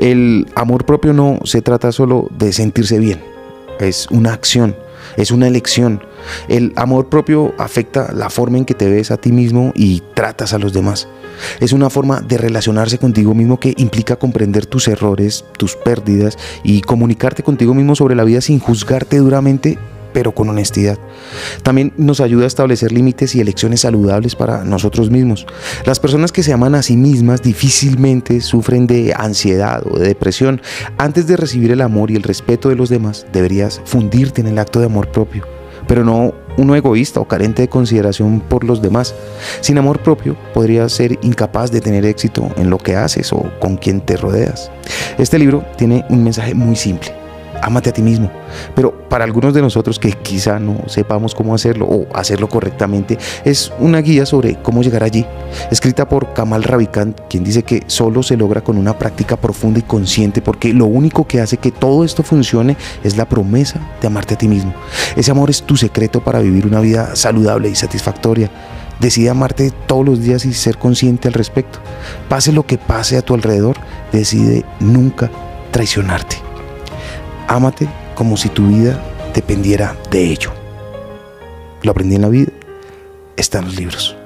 El amor propio no se trata solo de sentirse bien, es una acción, es una elección. El amor propio afecta la forma en que te ves a ti mismo y tratas a los demás. Es una forma de relacionarse contigo mismo que implica comprender tus errores, tus pérdidas y comunicarte contigo mismo sobre la vida sin juzgarte duramente pero con honestidad. También nos ayuda a establecer límites y elecciones saludables para nosotros mismos. Las personas que se aman a sí mismas difícilmente sufren de ansiedad o de depresión. Antes de recibir el amor y el respeto de los demás, deberías fundirte en el acto de amor propio, pero no uno egoísta o carente de consideración por los demás. Sin amor propio, podrías ser incapaz de tener éxito en lo que haces o con quien te rodeas. Este libro tiene un mensaje muy simple ámate a ti mismo. Pero para algunos de nosotros que quizá no sepamos cómo hacerlo o hacerlo correctamente, es una guía sobre cómo llegar allí. Escrita por Kamal Ravikant, quien dice que solo se logra con una práctica profunda y consciente, porque lo único que hace que todo esto funcione es la promesa de amarte a ti mismo. Ese amor es tu secreto para vivir una vida saludable y satisfactoria. Decide amarte todos los días y ser consciente al respecto. Pase lo que pase a tu alrededor, decide nunca traicionarte. Ámate como si tu vida dependiera de ello. Lo aprendí en la vida, está en los libros.